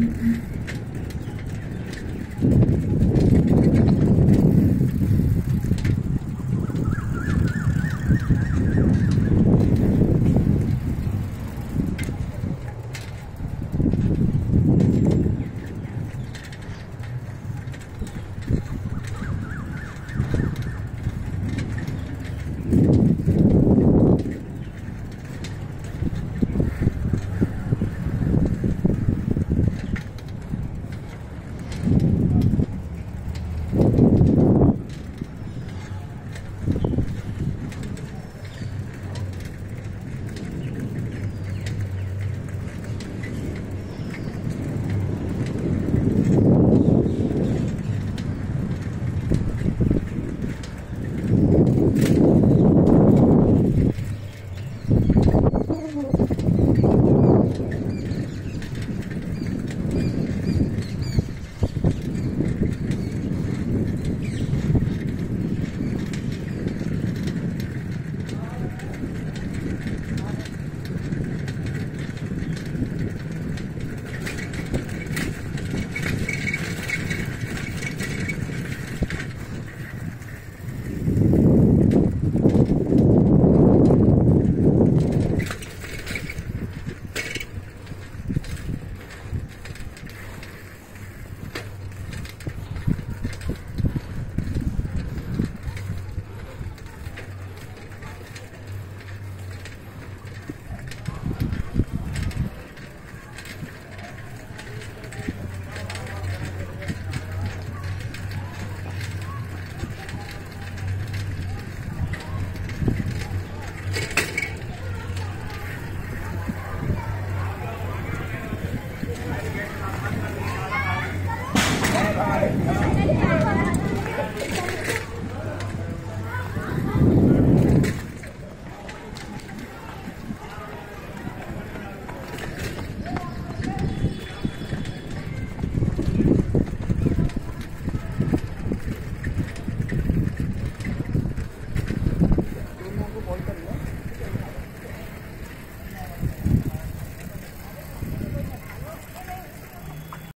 Mm-hmm.